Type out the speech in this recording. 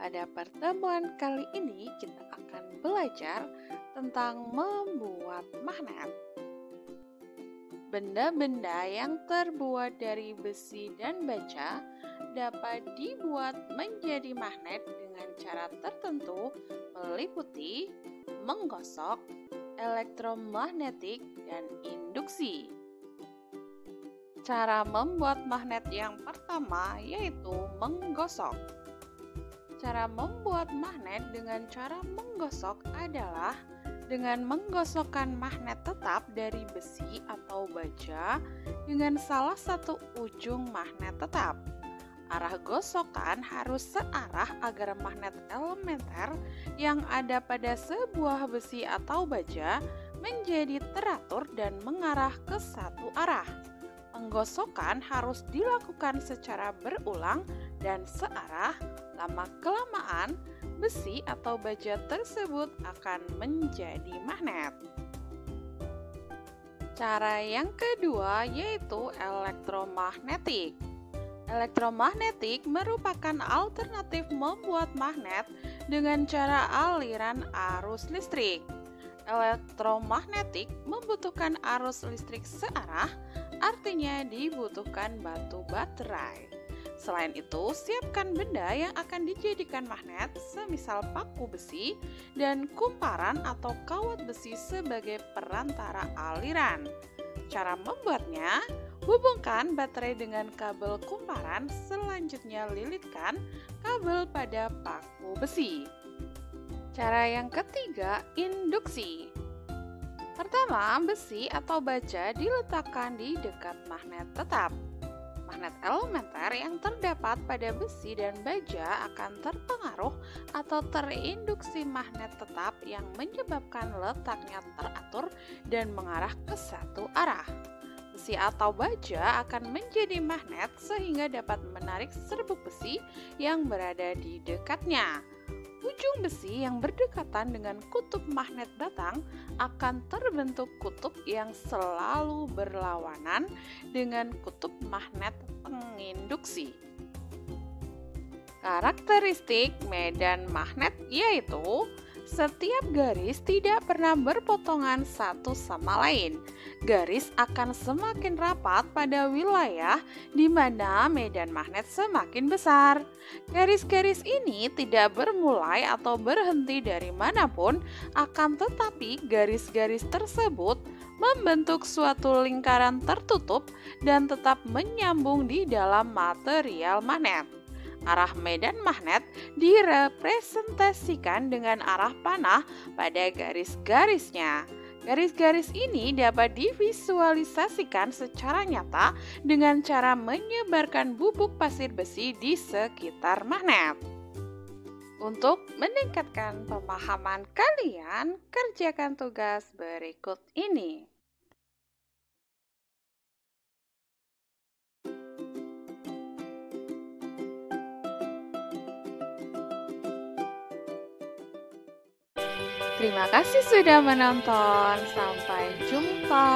Pada pertemuan kali ini kita akan belajar tentang membuat magnet. Benda-benda yang terbuat dari besi dan baja dapat dibuat menjadi magnet dengan cara tertentu meliputi menggosok, elektromagnetik, dan induksi. Cara membuat magnet yang pertama yaitu menggosok. Cara membuat magnet dengan cara menggosok adalah dengan menggosokkan magnet tetap dari besi atau baja dengan salah satu ujung magnet tetap. Arah gosokan harus searah agar magnet elementer yang ada pada sebuah besi atau baja menjadi teratur dan mengarah ke satu arah. Penggosokan harus dilakukan secara berulang dan searah. Lama-kelamaan, besi atau baja tersebut akan menjadi magnet. Cara yang kedua yaitu elektromagnetik. Elektromagnetik merupakan alternatif membuat magnet dengan cara aliran arus listrik. Elektromagnetik membutuhkan arus listrik searah artinya dibutuhkan batu baterai. Selain itu, siapkan benda yang akan dijadikan magnet, semisal paku besi dan kumparan atau kawat besi sebagai perantara aliran. Cara membuatnya, hubungkan baterai dengan kabel kumparan, selanjutnya lilitkan kabel pada paku besi. Cara yang ketiga, induksi. Pertama, besi atau baja diletakkan di dekat magnet tetap. Magnet elementer yang terdapat pada besi dan baja akan terpengaruh atau terinduksi magnet tetap yang menyebabkan letaknya teratur dan mengarah ke satu arah. Besi atau baja akan menjadi magnet sehingga dapat menarik serbuk besi yang berada di dekatnya. Ujung besi yang berdekatan dengan kutub magnet batang akan terbentuk kutub yang selalu berlawanan dengan kutub magnet penginduksi. Karakteristik medan magnet yaitu setiap garis tidak pernah berpotongan satu sama lain. Garis akan semakin rapat pada wilayah di mana medan magnet semakin besar. Garis-garis ini tidak bermulai atau berhenti dari mana pun, akan tetapi garis-garis tersebut membentuk suatu lingkaran tertutup dan tetap menyambung di dalam material magnet. Arah medan magnet direpresentasikan dengan arah panah pada garis-garisnya. Garis-garis ini dapat divisualisasikan secara nyata dengan cara menyebarkan bubuk pasir besi di sekitar magnet. Untuk meningkatkan pemahaman kalian, kerjakan tugas berikut ini. Terima kasih sudah menonton. Sampai jumpa.